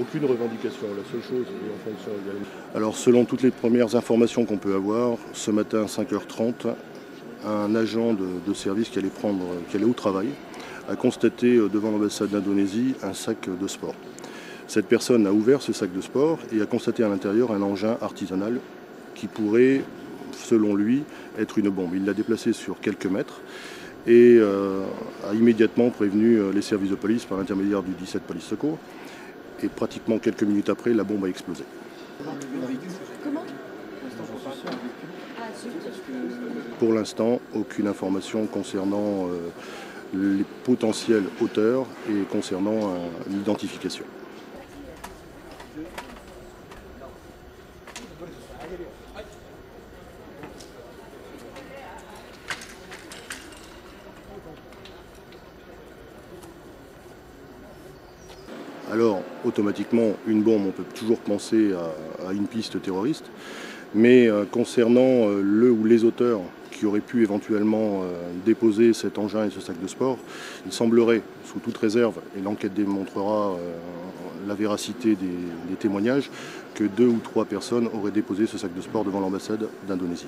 Aucune revendication. La seule chose est en fonction également. Alors selon toutes les premières informations qu'on peut avoir, ce matin à 5h30, un agent de, service qui allait, prendre, qui allait au travail a constaté euh, devant l'ambassade d'Indonésie un sac de sport. Cette personne a ouvert ce sac de sport et a constaté à l'intérieur un engin artisanal qui pourrait, selon lui, être une bombe. Il l'a déplacé sur quelques mètres et euh, a immédiatement prévenu euh, les services de police par l'intermédiaire du 17 Police Secours. Et pratiquement quelques minutes après, la bombe a explosé. Pour l'instant, aucune information concernant euh, les potentiels auteurs et concernant euh, l'identification. Alors, automatiquement, une bombe, on peut toujours penser à, une piste terroriste, mais euh, concernant euh, le ou les auteurs qui auraient pu éventuellement euh, déposer cet engin et ce sac de sport, il semblerait, sous toute réserve, et l'enquête démontrera la véracité des témoignages, que deux ou trois personnes auraient déposé ce sac de sport devant l'ambassade d'Indonésie.